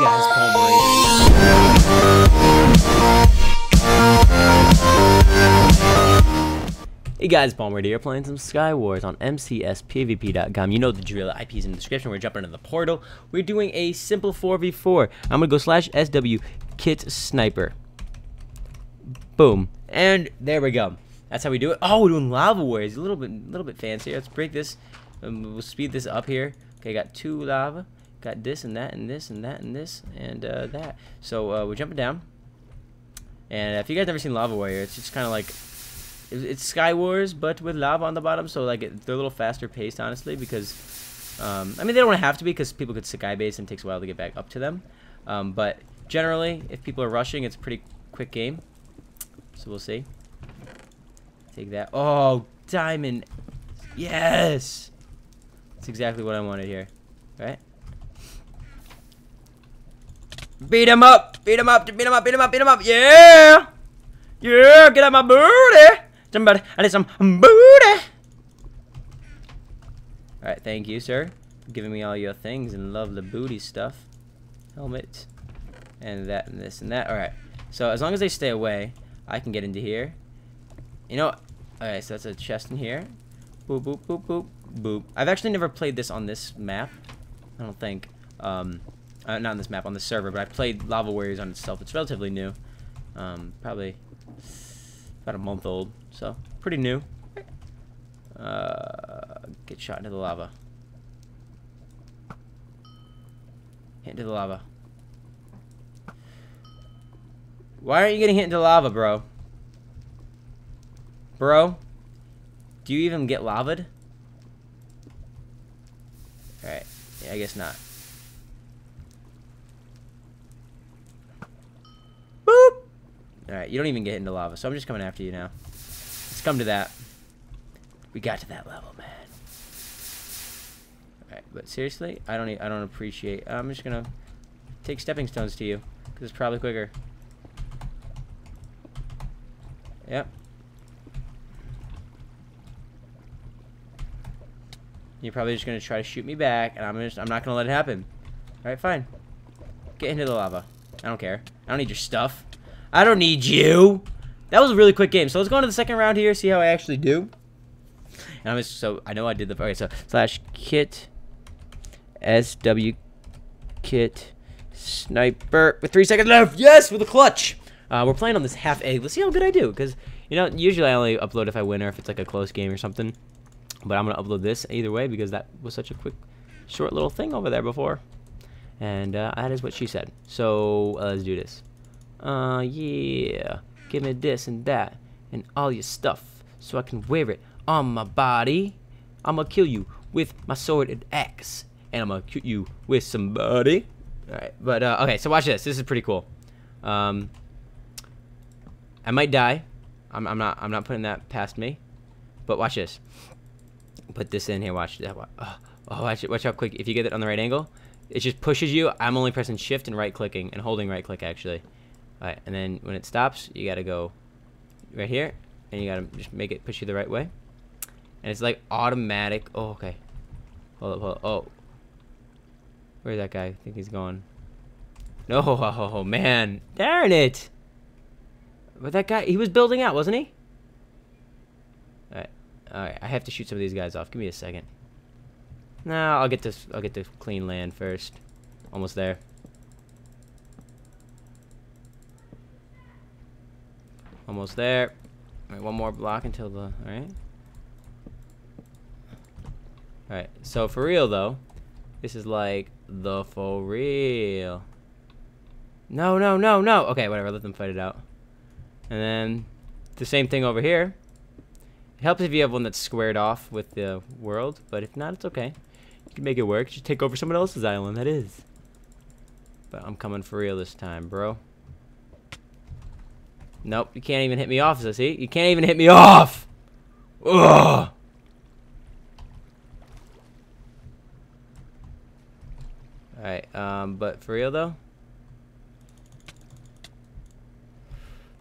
guys. Hey guys, Palmerater here, playing some Sky Wars on MCSPVP.com. You know the drill, IP's in the description. We're jumping into the portal. We're doing a simple 4v4. I'm gonna go slash SW kit sniper. Boom. And there we go. That's how we do it. Oh, we're doing lava warriors. A little bit, a little bit fancier. Let's break this. Um, we'll speed this up here. Okay, got two lava. Got this and that and this and that and this and uh, that. So uh, we're jumping down. And if you guys never seen Lava Warrior, it's just kind of like it's Sky Wars, but with lava on the bottom. So like it, they're a little faster paced, honestly, because um, I mean they don't have to be because people could Sky base and it takes a while to get back up to them. Um, but generally, if people are rushing, it's a pretty quick game. So we'll see. Take that. Oh, diamond. Yes. That's exactly what I wanted here. Right? Beat him up! Beat him up! Beat him up! Beat him up! Beat him up! Yeah! Yeah! Get out my booty! Somebody, I need some booty! Alright, thank you, sir. Giving me all your things and love the booty stuff. Helmet. And that and this and that. Alright. So as long as they stay away, I can get into here. You know, alright, so that's a chest in here. Boop, boop, boop, boop, boop. I've actually never played this on this map. I don't think. Um, uh, not on this map, on the server, but I played Lava Warriors on itself. It's relatively new. Um, probably about a month old, so pretty new. Uh, get shot into the lava. Hit into the lava. Why aren't you getting hit into lava, bro? Bro? Do you even get lavad? Alright. Yeah, I guess not. Boop! Alright, you don't even get into lava, so I'm just coming after you now. Let's come to that. We got to that level, man. Alright, but seriously, I don't I don't appreciate I'm just gonna take stepping stones to you. Because it's probably quicker. Yep. You're probably just gonna try to shoot me back, and I'm just I'm not gonna let it happen. Alright, fine. Get into the lava. I don't care. I don't need your stuff. I don't need you. That was a really quick game. So let's go into the second round here, see how I actually do. And I'm just, so I know I did the okay. So slash kit SW kit sniper with three seconds left. Yes, with a clutch. Uh, we're playing on this half egg. Let's see how good I do. Because you know, usually I only upload if I win or if it's like a close game or something. But I'm gonna upload this either way because that was such a quick, short little thing over there before. And uh, that is what she said. So uh, let's do this. Uh, yeah. Give me this and that and all your stuff so I can wear it on my body. I'm gonna kill you with my sword and axe. And I'm gonna kill you with somebody. Alright, but, uh, okay, so watch this. This is pretty cool. Um, I might die. I'm, I'm not, I'm not putting that past me. But watch this. Put this in here, watch that. Oh, oh, watch it, watch how quick, if you get it on the right angle, it just pushes you. I'm only pressing shift and right clicking and holding right click actually. Alright, and then when it stops, you gotta go right here, and you gotta just make it push you the right way. And it's like automatic. Oh, okay. Hold up, hold up. Oh. Where's that guy? I think he's going. No, oh, man. Darn it. But that guy, he was building out, wasn't he? Alright. Alright, I have to shoot some of these guys off. Give me a second. Nah, I'll get this. I'll get the clean land first. Almost there. Almost there. Alright, one more block until the... Alright. Alright, so for real though, this is like the for real. No, no, no, no. Okay, whatever. Let them fight it out. And then the same thing over here. It helps if you have one that's squared off with the world, but if not, it's okay. You can make it work. Just take over someone else's island. That is. But I'm coming for real this time, bro. Nope, you can't even hit me off, so see? You can't even hit me off! Ugh! Alright, um, but for real though?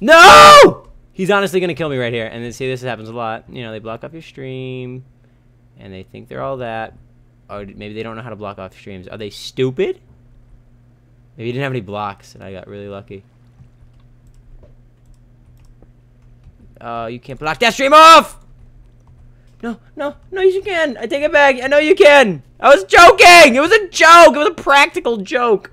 No! He's honestly gonna kill me right here. And then see, this happens a lot. You know, they block off your stream. And they think they're all that. Or maybe they don't know how to block off streams. Are they stupid? Maybe he didn't have any blocks, and I got really lucky. Oh, you can't block that stream off! No, no, no, you can. I take it back. I know you can. I was joking. It was a joke. It was a practical joke.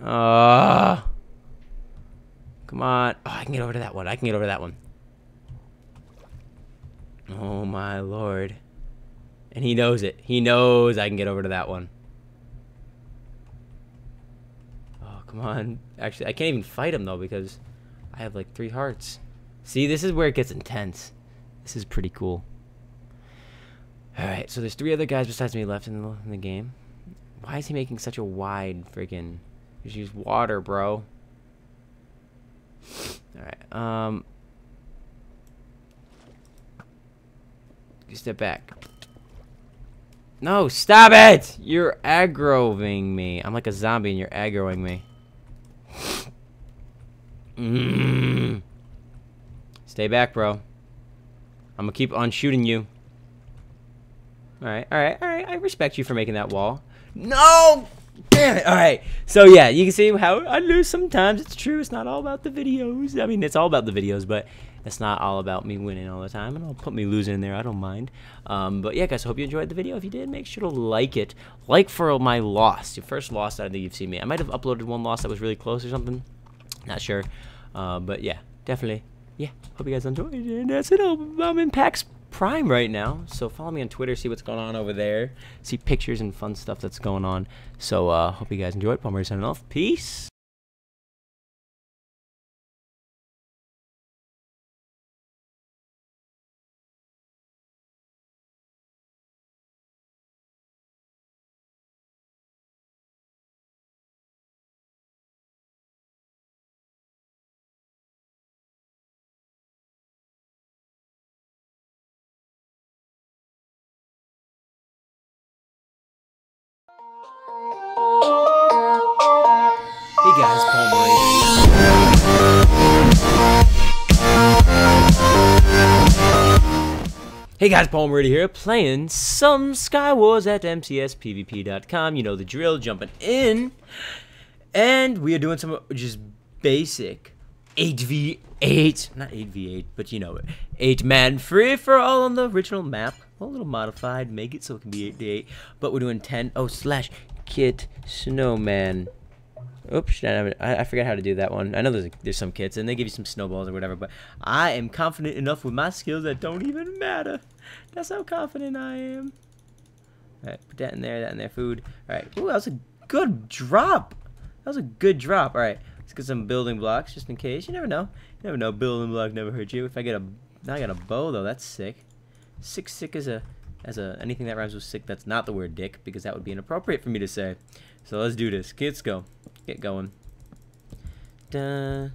Uh, come on. Oh, I can get over to that one. I can get over to that one. Oh, my lord. And he knows it. He knows I can get over to that one. Oh, come on. Actually, I can't even fight him, though, because I have, like, three hearts. See, this is where it gets intense. This is pretty cool. Alright, so there's three other guys besides me left in the, in the game. Why is he making such a wide freaking... Just use water, bro. Alright, um... Step back. No, stop it! You're aggroing me. I'm like a zombie and you're aggroing me. Mmm. Stay back, bro. I'm gonna keep on shooting you. Alright, alright, alright. I respect you for making that wall. No! Damn it! Alright, so yeah, you can see how I lose sometimes. It's true, it's not all about the videos. I mean, it's all about the videos, but it's not all about me winning all the time. And I'll put me losing in there, I don't mind. Um, but yeah, guys, I hope you enjoyed the video. If you did, make sure to like it. Like for my loss, your first loss I think you've seen me. I might have uploaded one loss that was really close or something. Not sure. Uh, but yeah, definitely yeah, hope you guys enjoyed. And that's it. I'm in PAX Prime right now. So follow me on Twitter, see what's going on over there. See pictures and fun stuff that's going on. So uh, hope you guys enjoyed. Palmer signing off. Peace. Hey guys, Palmerater here, playing some Skywars at MCSPVP.com. You know the drill, jumping in. And we are doing some just basic 8v8, not 8v8, but you know it. 8 man free for all on the original map. A little modified, make it so it can be 8v8. But we're doing 10, oh, slash kit snowman. Oops, I, I forgot how to do that one. I know there's, there's some kits, and they give you some snowballs or whatever, but I am confident enough with my skills that don't even matter. That's how confident I am. Alright, put that in there, that in there, food. Alright, ooh, that was a good drop. That was a good drop. Alright, let's get some building blocks, just in case. You never know. You never know, building block never hurt you. If I get a, now I got a bow, though, that's sick. Sick, sick as a, as a, anything that rhymes with sick, that's not the word dick, because that would be inappropriate for me to say. So let's do this. Kids, go get going. Dun,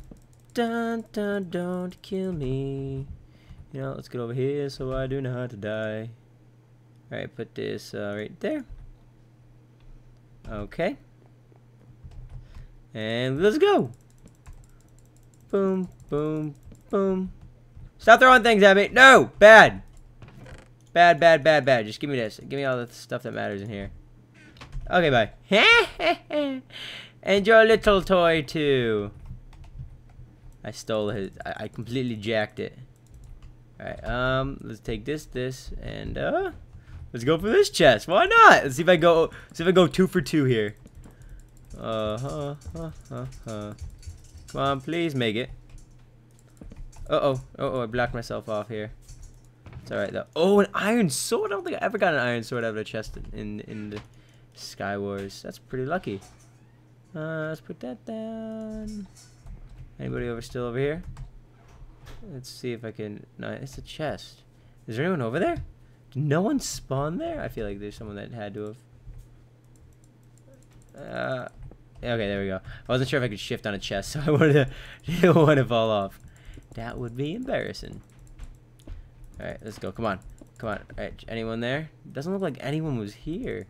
dun, dun, don't kill me. You know, let's get over here so I do not die. Alright, put this uh, right there. Okay. And let's go. Boom, boom, boom. Stop throwing things at me. No! Bad. Bad, bad, bad, bad. Just give me this. Give me all the stuff that matters in here. Okay, bye. And your little toy too. I stole his. I, I completely jacked it. Alright, um, let's take this, this, and uh, let's go for this chest. Why not? Let's see if I go. See if I go two for two here. Uh huh, huh, huh, huh. Come on, please make it. Uh oh, uh oh, I blocked myself off here. It's alright though. Oh, an iron sword. I don't think I ever got an iron sword out of a chest in in the Sky Wars. That's pretty lucky. Uh, let's put that down. Anybody over still over here? Let's see if I can. No, it's a chest. Is there anyone over there? Did no one spawn there? I feel like there's someone that had to have. Uh, okay, there we go. I wasn't sure if I could shift on a chest, so I wanted to didn't want to fall off. That would be embarrassing. All right, let's go. Come on, come on. All right, anyone there? Doesn't look like anyone was here.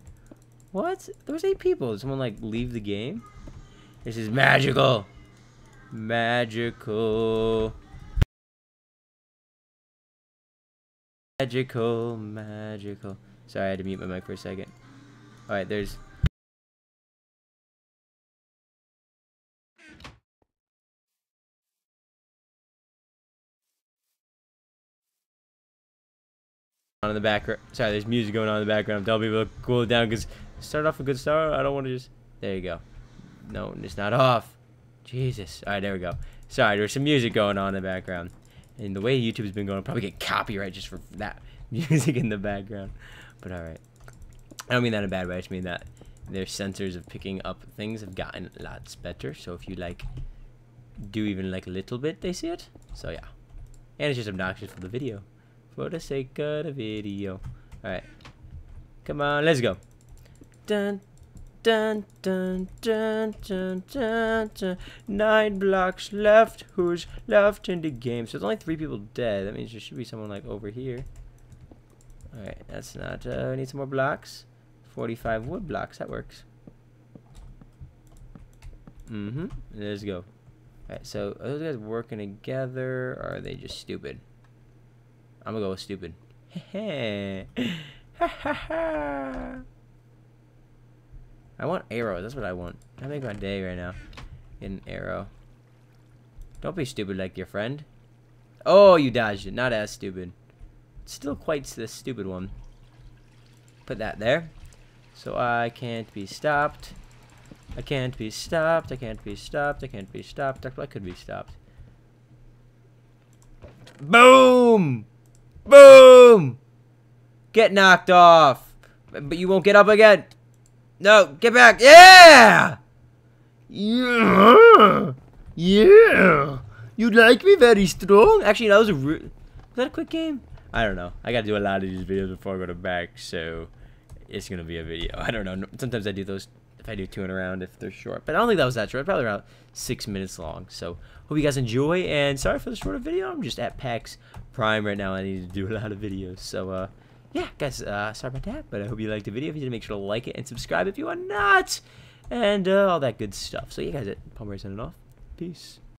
What? There was eight people. Did someone like leave the game? This is magical. Magical. Magical, magical. Sorry, I had to mute my mic for a second. Alright, there's on in the background. Sorry, there's music going on in the background. I'm be people to cool it down because start off a good start. I don't want to just. There you go. No, it's not off. Jesus. All right, there we go. Sorry, there's some music going on in the background. And the way YouTube's been going, I'll probably get copyright just for that music in the background. But all right. I don't mean that in a bad way. I just mean that their sensors of picking up things have gotten lots better. So if you like do even like a little bit, they see it. So yeah. And it's just obnoxious for the video. For the sake of the video. Alright. Come on, let's go. Dun dun dun dun dun dun dun Nine blocks left. Who's left in the game? So there's only three people dead. That means there should be someone like over here. Alright, that's not uh need some more blocks. 45 wood blocks, that works. Mm-hmm. Let's go. Alright, so are those guys working together or are they just stupid? I'm gonna go with stupid. I want arrows, that's what I want. I make my day right now. Get an arrow. Don't be stupid like your friend. Oh, you dodged it. Not as stupid. Still quite the stupid one. Put that there. So I can't be stopped. I can't be stopped. I can't be stopped. I can't be stopped. I could be stopped. Boom! Boom! Get knocked off. But you won't get up again. No, get back. Yeah! Yeah! Yeah! You like me very strong? Actually, that was a... Was that a quick game? I don't know. I gotta do a lot of these videos before I go to back, so it's gonna be a video. I don't know. Sometimes I do those I do two in a round if they're short, but I don't think that was that short. Probably around six minutes long. So hope you guys enjoy. And sorry for the shorter video. I'm just at PAX Prime right now. I need to do a lot of videos. So uh, yeah, guys. Uh, sorry about that, but I hope you liked the video. If you did, make sure to like it and subscribe if you are not, and uh, all that good stuff. So yeah, guys, Palmer signing off. Peace.